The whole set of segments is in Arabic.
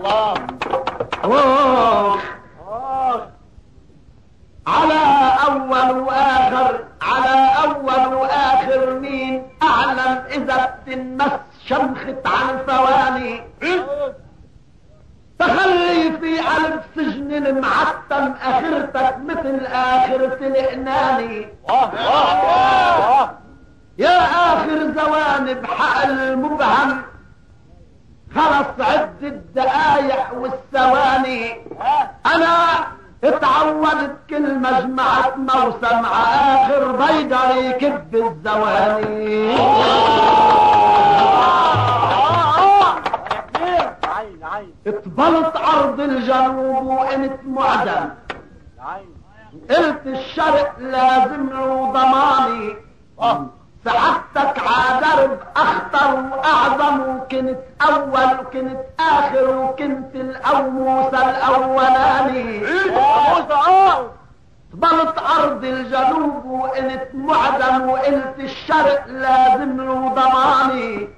الله الله آه. على أول وآخر على أول وآخر مين؟ أعلم إذا بتنمس شمخت عن ثواني. تخلي في قلب سجن المعتم أخرتك مثل واه واه يا آخر زواني بحق المبهم. خلص عد الدقايق والثواني. أنا اتعودت كل مجمعة موسم اخر بيدر يكب الزواني. اتبلط ارض الجنوب وإنت معدم. قلت الشرق لازم له ضماني. سعادتك عدرب أخطر وأعظم وكنت أول وكنت آخر وكنت الاولاني موسى آه ضلت أرض الجنوب وقلت معدم وقلت الشرق لازم له ضماني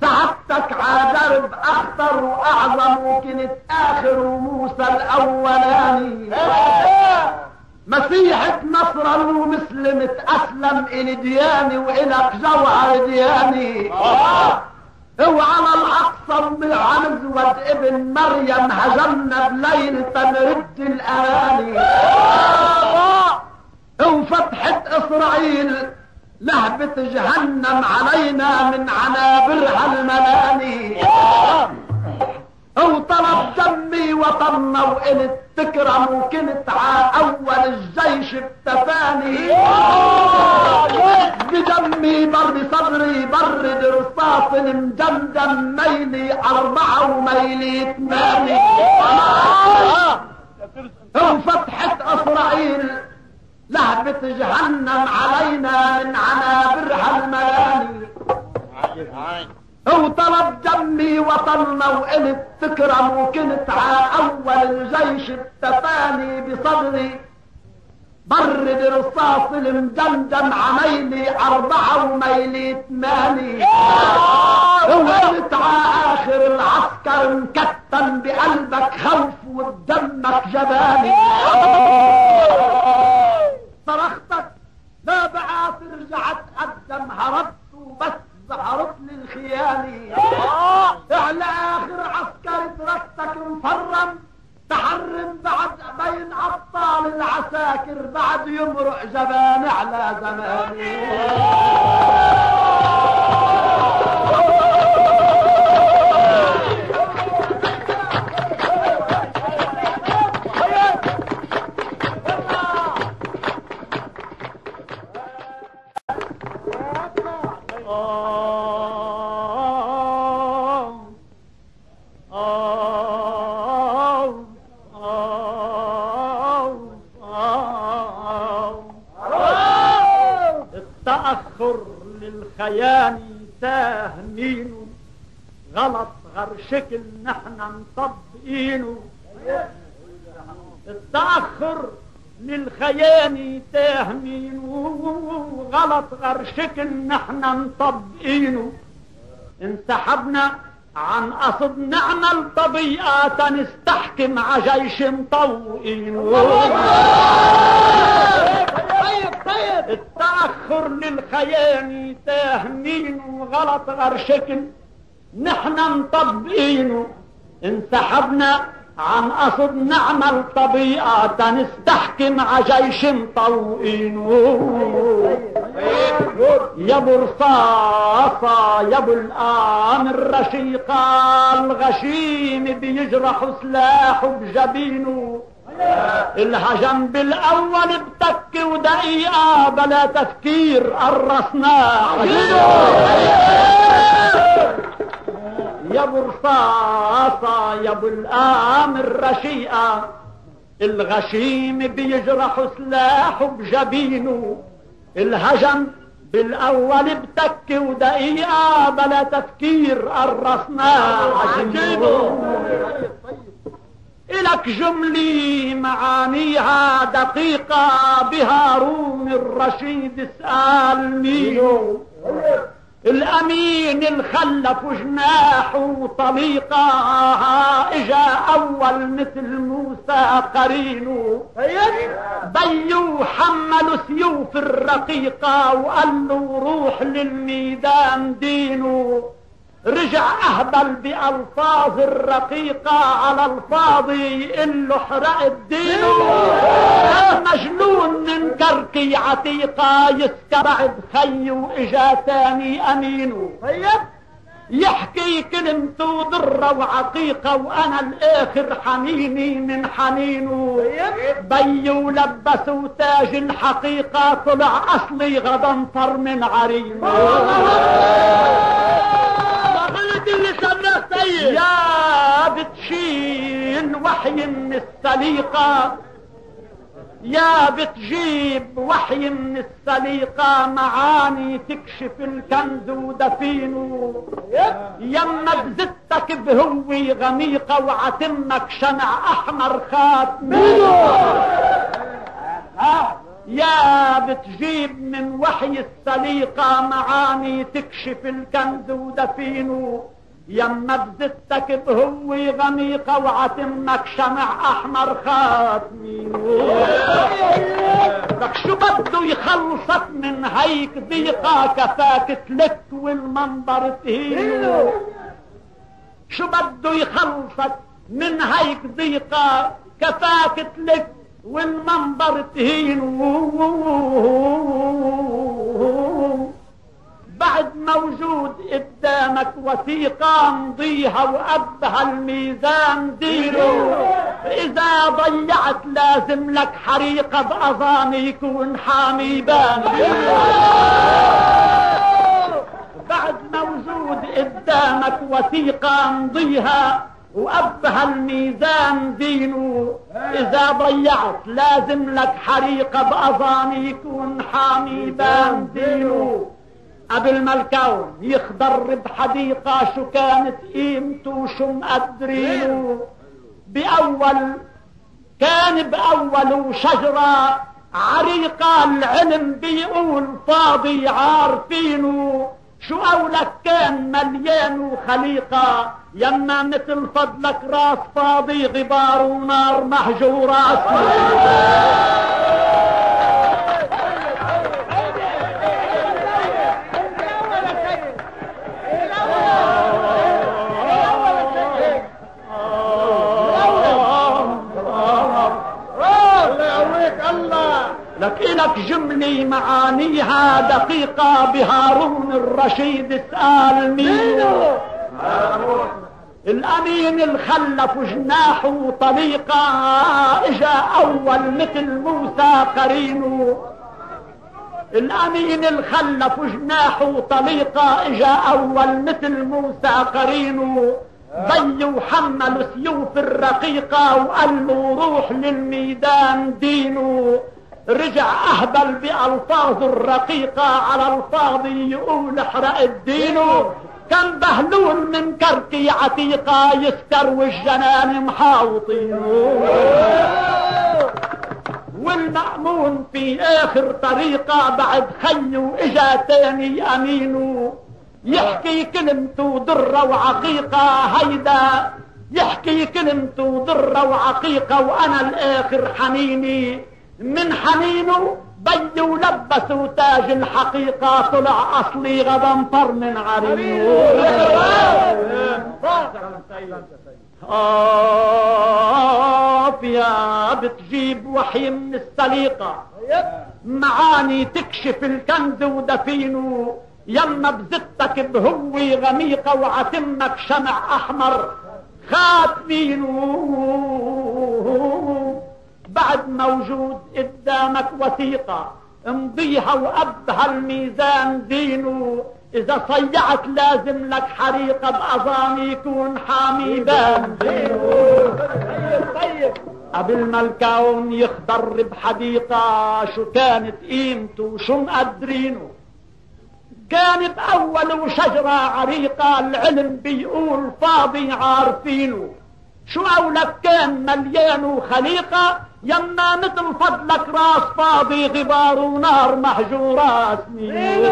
سعادتك عدرب أخطر وأعظم وكنت آخر وموسى الأولاني. مسيحة نصر ومسلمة أسلم إلي دياني وإلك جوهر دياني. وعلى الأقصى بالعنز ود ابن مريم هجمنا بليل تنرد الأغاني. وفتحة إسرائيل لهبة جهنم علينا من عنابرها الملاني وطلب دمي وطننا وقلت تكرم وكنت ع أول الجيش بتفاني بدمي برد صدري برد رصاص المدمدم ميلي اربعة وميلي ثماني وفتحة إسرائيل لهبة جهنم علينا من عنابرها الملاني وطلب دمي وطننا وقلت تكرم وكنت ع أول الجيش التفاني بصدري. برد رصاص المدمدم عميلي اربعة وميلي ثماني وقلت ع آخر العسكر مكتم بقلبك خوف وبدمك جباني صرختك لا بعد رجعت قدم هربت وبس ظهرت لي الخياني على آخر عسكري تركتك مفرم. تحرم بعد بين أبطال العساكر بعد يمرق جبان على زماني. للخياني تهمينه غلط غير شكل نحن مطبقينه. التأخر للخياني تهمينه غلط غير شكل نحن مطبقينه. انسحبنا عن قصد نعمل طبيعة نستحكم ع جيش مطوقينه طيب طيب التأخر للخياني تهمينه غلط شكل نحن مطبقينه انسحبنا عن قصد نعمل طبيعة. نستحكم ع جيش مطوقينه يا ابو رصاصة يا ابو الآن الرشيقة الغشيم بيجرح سلاحه بجبينه الهجم بالأول بتك ودقيقة بلا تفكير قرصناه يا ابو رصاصة يا أبو الآم الرشيقة الغشيم بيجرح سلاحه بجبينه الهجم بالأول بتك ودقيقة بلا تفكير قرصناه عجينه إلك جملي معانيها دقيقة بهارون الرشيد اسأل مينو الأمين الخلف جناحه طليقة أول مثل موسى قرينه بيو حملوا سيوف الرقيقة وقال له روح للميدان دينه رجع أهبل بألفاظ الرقيقة على الفاضي له حرقت دينه مجنون من كركي عتيقة يستبعد خي وإجا تاني امينه يحكي كلمته ضرة وعقيقة وأنا الآخر حنيني من حنينه بي ولبسوا تاج الحقيقة طلع أصلي غضنفر من عرينه غلط اللي سماه سيد يا بتشيل وحي من السليقة. يا بتجيب وحي من السليقة معاني تكشف الكنز ودفينه. يما بزتك بهوي غميقة وعتمك شمع أحمر خاتمه يا بتجيب من وحي السليقة معاني تكشف الكنز ودفينه. يما بزتك بهوي غميقة وعتمك شمع أحمر خاتمينه لك شو بده يخلصك من هيك ضيقة كفاك تلك والمنبر تهينه شو بده يخلصك من هيك ضيقة كفاك تلك والمنبر تهين بعد موجود قدامك وثيقة مضيها وقبها الميزان ديره إذا ضيعت لازم لك حريقة بأظاني يكون حامي بان بعد موجود قدامك وثيقة مضيها وقبها الميزان دينه إذا ضيعت لازم لك حريقة باظاني يكون حامي بان دينه قبل ما الكون يخضر بحديقة شو كانت قيمته شو مقدرينه بأول كان بأول شجرة عريقة العلم بيقول فاضي عارفينه شو قولك كان مليان وخليقة يما مثل فضلك راس فاضي غبار ونار محجورة لك جملة معانيها دقيقة بهارون الرشيد اسأل مين الأمين الخلف جناحه طليقة إجا أول مثل موسى قرينه الأمين الخلف جناحه طليقة إجا أول مثل موسى قرينه بي وحمل سيوف الرقيقة وقال له روح للميدان دينه رجع أهبل بألفاظ الرقيقة على الفاضي يقول احرق الدين. كان بهلول من كركي عتيقة يستروي الجنان محاوطين. والمأمون في آخر طريقة بعد خيه اجا تاني امينه يحكي كلمته ضرة وعقيقة. هيدا يحكي كلمته ضرة وعقيقة. وأنا الآخر حنيني من حنينه بي ولبسوا تاج الحقيقة طلع أصلي غضنفر من عرينه آه يا بتجيب وحي من السليقة. معاني تكشف الكنز ودفينه يما بزتك بهوي غميقة وعتمك شمع أحمر. خاتمينه موجود قدامك وثيقة. امضيها وقبها الميزان دينه. إذا صيعت لازم لك حريقة باظاني يكون حامي بان قبل ما الكون يخضر بحديقة شو كانت قيمته؟ شو مقدرينه؟ كان بأول شجرة عريقة. العلم بيقول فاضي عارفينه. شو قولك كان مليان وخليقة يما مثل فضلك راس فاضي غبار ونار محجورة سنين